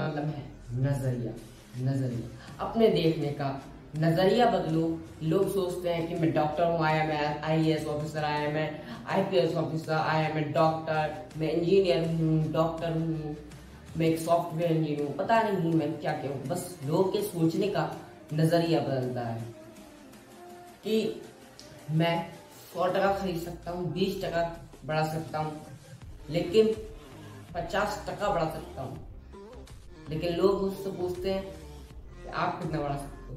मतलब है, नज़रिया नज़रिया। अपने देखने का नज़रिया बदलो। लोग सोचते हैं कि मैं डॉक्टर हूँ आया मैं आई एस ऑफिसर आया मैं आई पी एस ऑफिसर आया मैं डॉक्टर मैं इंजीनियर हूँ डॉक्टर हूँ, मैं एक सॉफ्टवेयर इंजीनियर हूँ। पता नहीं मैं क्या क्या हूँ। बस लोग के सोचने का नज़रिया बदलता है कि मैं सौ टका खरीद सकता हूँ, बीस टका बढ़ा सकता हूँ, लेकिन पचास टका बढ़ा सकता हूँ। लेकिन लोग मुझसे पूछते हैं कि आप कितना बढ़ा सकते हो?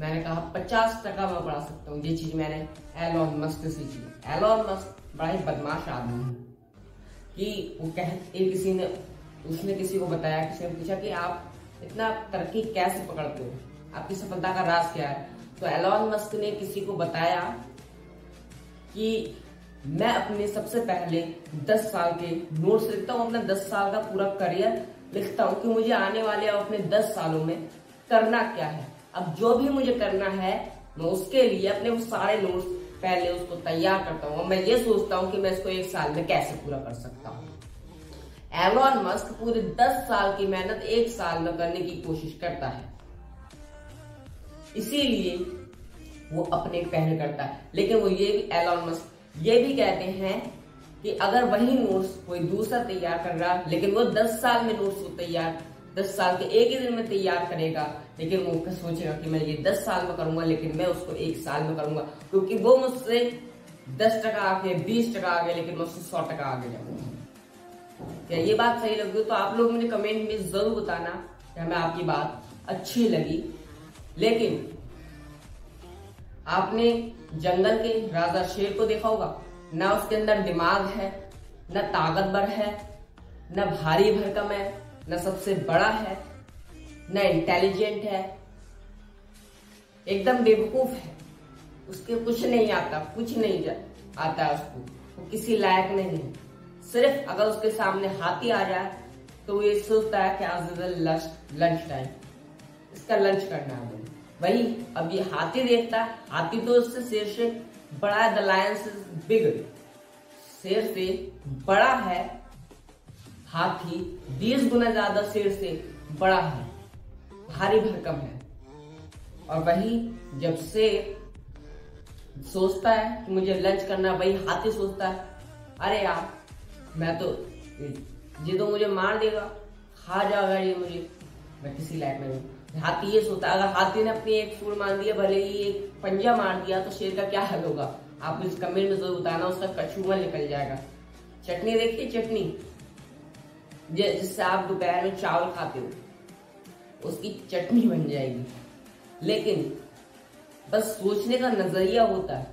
मैंने कहा, पचास टका मैं बढ़ा सकता हूँ। ये चीज़ मैंने एलॉन मस्क से सीखी। एलॉन मस्क बड़ा ही बदमाश आदमी है। कि वो कह, एक किसी ने, उसने किसी को बताया, किसी ने पूछा कि आप इतना तरक्की कैसे पकड़ते हो? आपकी सफलता का राज क्या है? तो एलॉन मस्क ने किसी को बताया कि मैं अपने सबसे पहले 10 साल के नोट्स लिखता हूँ। अपना 10 साल का पूरा करियर लिखता हूँ कि मुझे आने वाले अपने 10 सालों में करना क्या है। अब जो भी मुझे करना है, मैं उसके लिए अपने वो सारे नोट्स पहले उसको तैयार करता हूँ। मैं ये सोचता हूँ कि मैं इसको एक साल में कैसे पूरा कर सकता हूँ। एलॉन मस्क पूरे 10 साल की मेहनत एक साल में करने की कोशिश करता है। इसीलिए वो अपने पहले करता है। लेकिन वो ये भी एलॉन मस्क ये भी कहते हैं कि अगर वही नोट्स कोई दूसरा तैयार कर रहा, लेकिन वो दस साल में नोट्स को तैयार, दस साल के एक ही दिन में तैयार करेगा, लेकिन वो सोचेगा कि मैं ये दस साल में करूँगा, लेकिन मैं उसको एक साल में करूँगा, क्योंकि वो मुझसे दस टका आगे, बीस टका आगे, लेकिन मैं उससे सौ टका आगे जाऊँगा। क्या ये बात सही लगी तो आप लोग मुझे कमेंट में ज़रूर बताना कि हमें आपकी बात अच्छी लगी। लेकिन, आपने जंगल के राजा शेर को देखा होगा? ना उसके अंदर दिमाग है, न ताकतवर है, न भारी भरकम है, न सबसे बड़ा है, न इंटेलिजेंट है। एकदम बेवकूफ़ है। उसके कुछ नहीं आता, कुछ नहीं आता उसको। वो किसी लायक नहीं है। सिर्फ़ अगर उसके सामने हाथी आ जाए तो वो ये सोचता है कि आज लंच टाइम इसका लंच करना है। वही, अब ये हाथी देखता है। हाथी तो उससे शेर से बड़ा द लायन से बिग शेर से बड़ा है, हाथी बीस गुना ज़्यादा शेर से बड़ा है, भारी भरकम है। और वही जब शेर सोचता है कि मुझे लंच करना वही हाथी सोचता है, अरे यार, मैं तो ये तो मुझे मार देगा, खा जाएगा ये मुझे, मैं किसी लायक नहीं हाथी ये सोता है, अगर हाथी ने अपनी एक फूल मान दिया भले ही एक पंजा मार दिया तो शेर का क्या हल होगा? आप इस कमेंट में ज़रूर बताना, उसका कछुआ निकल जाएगा। चटनी देखिए, चटनी। जिससे आप दोपहर में चावल खाते हो, उसकी चटनी बन जाएगी। लेकिन, बस सोचने का नज़रिया होता है।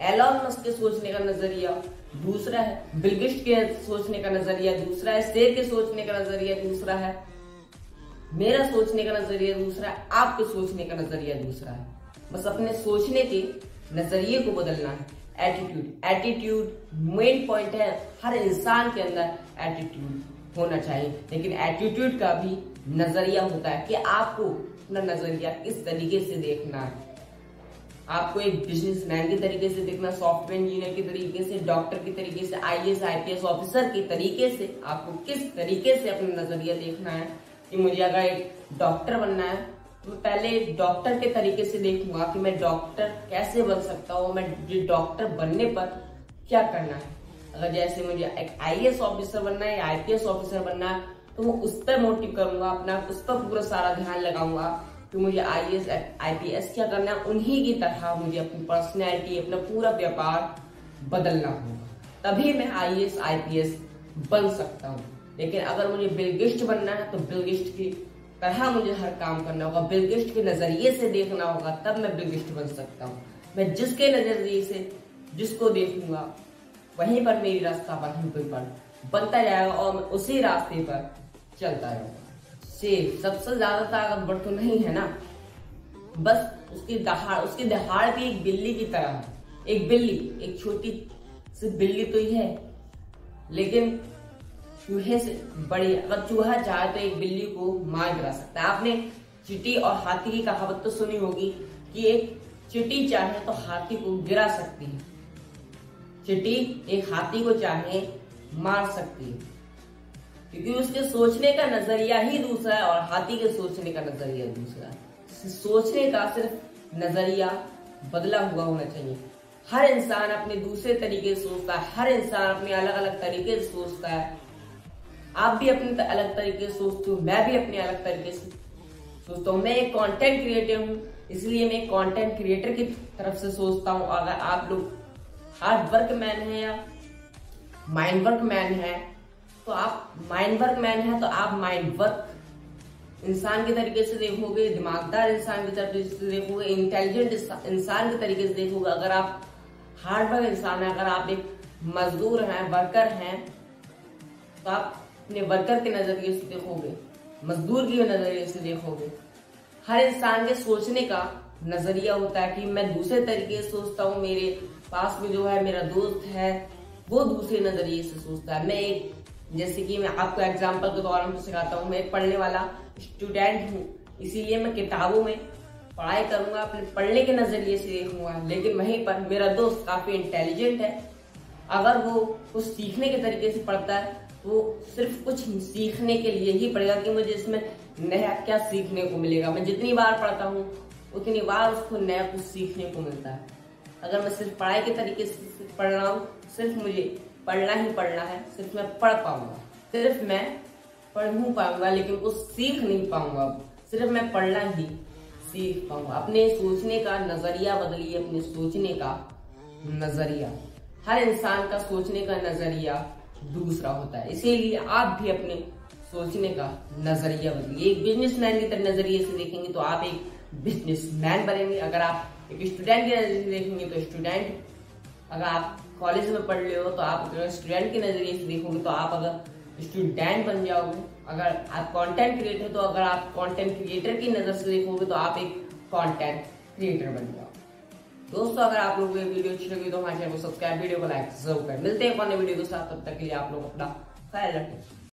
एलॉन मस्क के सोचने का नज़रिया, दूसरा है, बिलगिस्ट के सोचने का नज़रिया दूसरा है, शेर के सोचने का नज़रिया दूसरा है। मेरा सोचने का नज़रिया दूसरा है, आपके सोचने का नज़रिया दूसरा है। बस अपने सोचने के नज़रिए को बदलना है। एटीट्यूड एटीट्यूड मेन पॉइंट है। हर इंसान के अंदर एटीट्यूड होना चाहिए। लेकिन एटीट्यूड का भी नज़रिया होता है कि आपको अपना नज़रिया किस तरीके से देखना है। आपको एक बिजनेसमैन के तरीके से देखना सॉफ्टवेयर इंजीनियर के तरीके से डॉक्टर के तरीके से आईएएस आईपीएस ऑफिसर के तरीके से आपको किस तरीके से अपना नज़रिया देखना है। कि मुझे अगर एक डॉक्टर बनना है तो मैं पहले डॉक्टर के तरीके से देखूँगा कि मैं डॉक्टर कैसे बन सकता हूँ, मैं डॉक्टर बनने पर क्या करना है। अगर जैसे मुझे एक आईएएस ऑफिसर बनना है या आईपीएस ऑफिसर बनना है तो मैं उस पर मोटिव करूँगा, अपना उस पर पूरा सारा ध्यान लगाऊँगा कि मुझे I S I P S क्या करना है। उन्हीं की तरह मुझे अपनी पर्सनैलिटी अपना पूरा व्यापार बदलना होगा। तभी मैं I S I P S बन सकता हूँ। लेकिन अगर मुझे बिलगिस्ट बनना है तो बिलगिस्ट की तरह मुझे हर काम करना होगा। बिलगिस्ट के नज़रिए से देखना होगा, तब मैं बिलगिस्ट बन सकता हूँ। मैं जिसके नज़रिए से जिसको देखूँगा, वहीं पर मेरी रास्ता वहीं पर बनता जाएगा और मैं उसी रास्ते पर चलता रहूँगा। शेर सबसे ज़्यादा ताकतवर तो नहीं है ना। बस उसकी दहाड़ उसकी दहाड़ भी एक बिल्ली की तरह है। एक बिल्ली, एक छोटी सी बिल्ली तो ही है। लेकिन चूहे से बड़ी, अगर चूहा चाहे तो एक बिल्ली को मार गिरा सकता है। आपने चिटी और हाथी की कहावत तो सुनी होगी कि एक चिटी चाहे तो हाथी को गिरा सकती है। चिटी एक हाथी को चाहे मार सकती है। क्योंकि उसके सोचने का नज़रिया ही दूसरा है और हाथी के सोचने का नज़रिया दूसरा है। सोचने का सिर्फ़ नज़रिया बदला हुआ होना चाहिए। हर इंसान अपने दूसरे तरीके से सोचता है, हर इंसान अपने अलग अलग तरीके से सोचता है। आप भी अपने अलग तरीके से सोचते हो, मैं भी अपने अलग तरीके से सोचता हूँ। मैं एक कंटेंट क्रिएटर हूँ, इसलिए मैं कंटेंट क्रिएटर की तरफ़ से सोचता हूँ। अगर आप लोग हार्ड वर्क मैन है या माइंड वर्क मैन है तो आप माइंड वर्क मैन है तो आप माइंड वर्क इंसान के तरीके से देखोगे, दिमागदार इंसान के तरीके से देखोगे इंटेलिजेंट इंसान के तरीके से देखोगे। अगर आप हार्ड वर्क इंसान है, अगर आप एक मजदूर हैं वर्कर हैं तो आप अपने वर्कर के नज़रिए से देखोगे, मजदूर के नज़रिए से देखोगे, हर इंसान के सोचने का नज़रिया होता है कि मैं दूसरे तरीके से सोचता हूँ, मेरे पास में जो है, मेरा दोस्त है, वो दूसरे नज़रिए से सोचता है। मैं एक, जैसे कि मैं आपको एग्ज़ाम्पल के पर सिखाता हूँ, मैं एक पढ़ने वाला स्टूडेंट हूँ, इसीलिए मैं किताबों में पढ़ाई करूँगा, अपने पढ़ने के नज़रिए से देखूँगा, लेकिन वहीं पर मेरा दोस्त काफ़ी इंटेलिजेंट है, अगर वो कुछ सीखने के तरीके से पढ़ता है तो सिर्फ़ कुछ सीखने के लिए ही पढ़ेगा कि मुझे इसमें नया क्या सीखने को मिलेगा। मैं जितनी बार पढ़ता हूँ, उतनी बार उसको नया कुछ सीखने को मिलता है। अगर मैं सिर्फ़ पढ़ाई के तरीके से पढ़ रहा हूँ, सिर्फ़ मुझे पढ़ना ही पढ़ना है, सिर्फ़ मैं पढ़ पाऊँगा। सिर्फ़ मैं पढ़ पाऊँगा, लेकिन कुछ सीख नहीं पाऊँगा सिर्फ़ मैं पढ़ना ही सीख पाऊँगा। अपने सोचने का नज़रिया बदलिए, अपने सोचने का नज़रिया। हर इंसान का सोचने का नज़रिया दूसरा होता है। इसीलिए आप भी अपने सोचने का नज़रिया बदलिए। एक बिजनेसमैन की तरह नज़रिए से देखेंगे तो आप एक बिजनेसमैन बनेंगे। अगर आप एक स्टूडेंट के नज़रिए देखेंगे तो स्टूडेंट अगर आप कॉलेज में पढ़ रहे हो तो आप स्टूडेंट के नज़रिए से देखोगे तो आप अगर स्टूडेंट बन जाओगे। अगर आप कंटेंट क्रिएटर तो अगर आप कंटेंट क्रिएटर की नज़र से देखोगे तो आप एक कंटेंट क्रिएटर बन जाओगे। दोस्तों, अगर आप लोगों को वीडियो अच्छी लगी तो हमारे चैनल को सब्सक्राइब, वीडियो को लाइक ज़रूर कर। मिलते हैं अपने वीडियो के साथ। तब तक के लिए आप लोग अपना ख्याल रखें।